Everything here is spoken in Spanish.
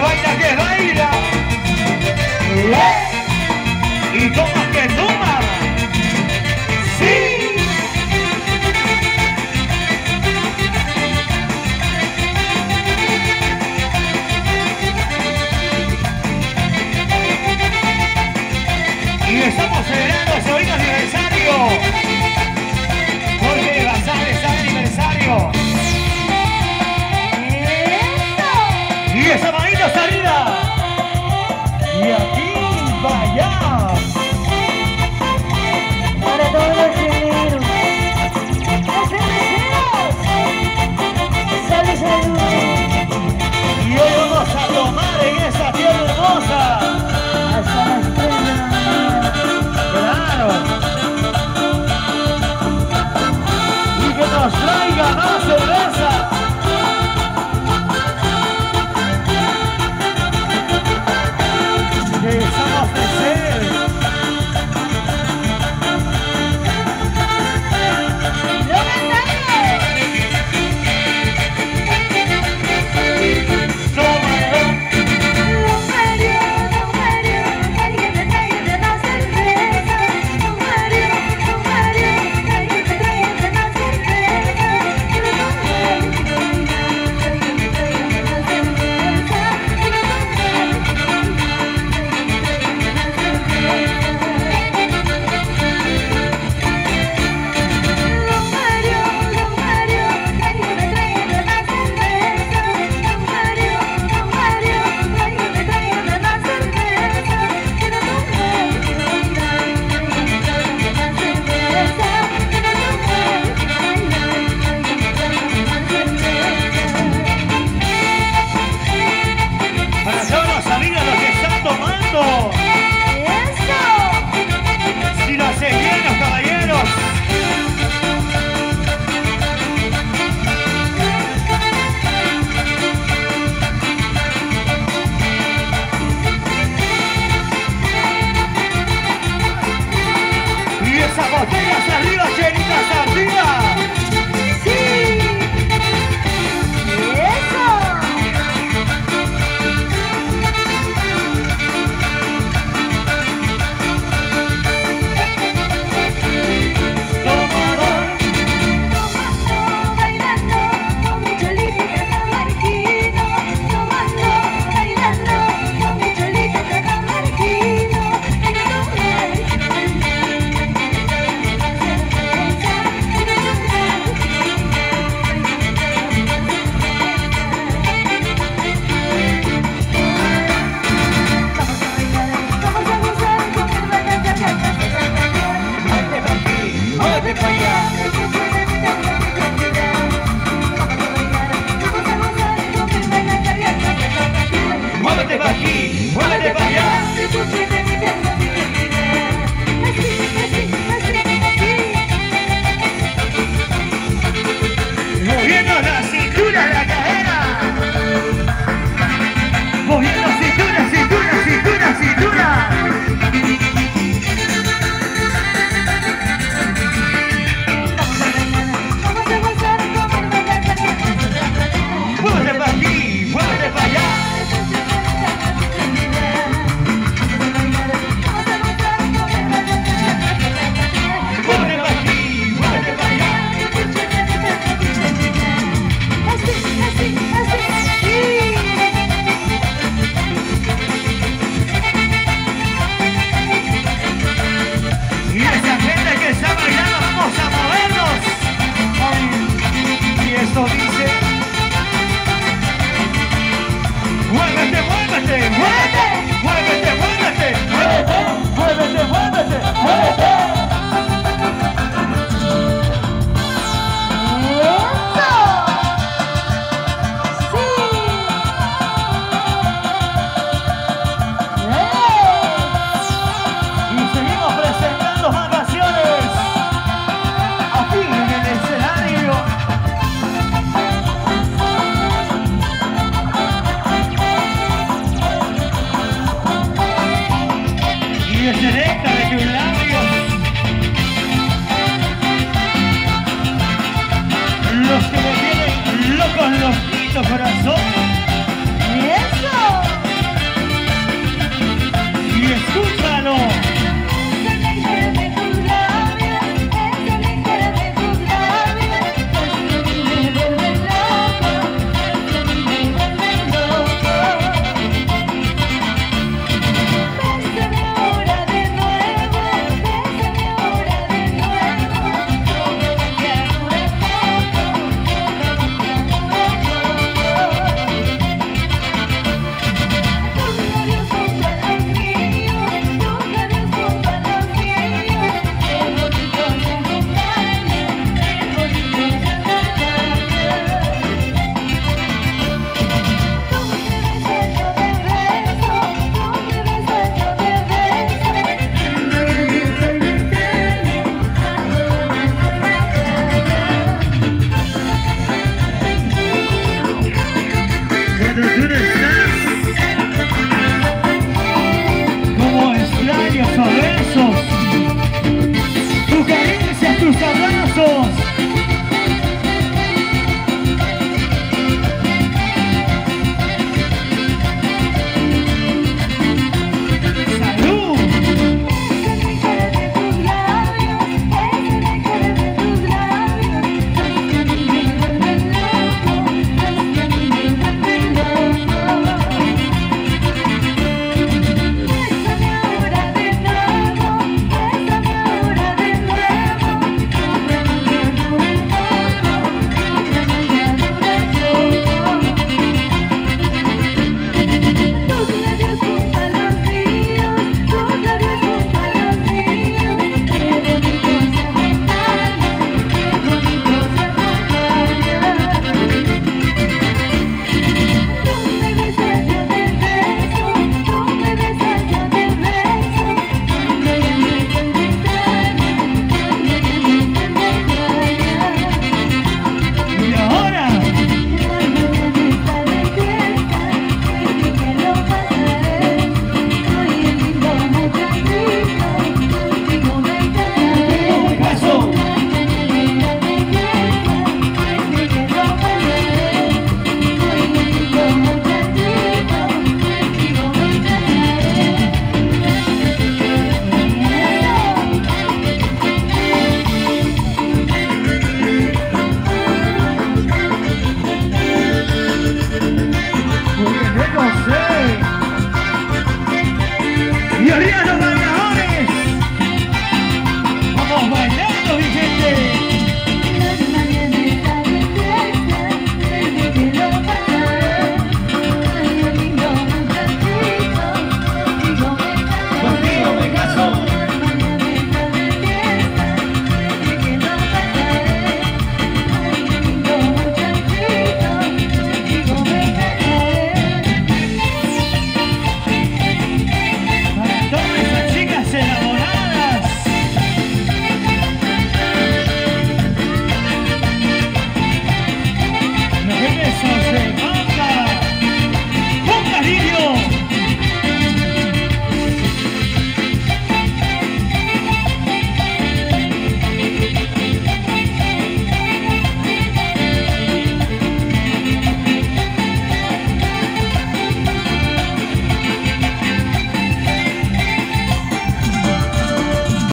Baila que baila. ¡Eh! directa de tu lado.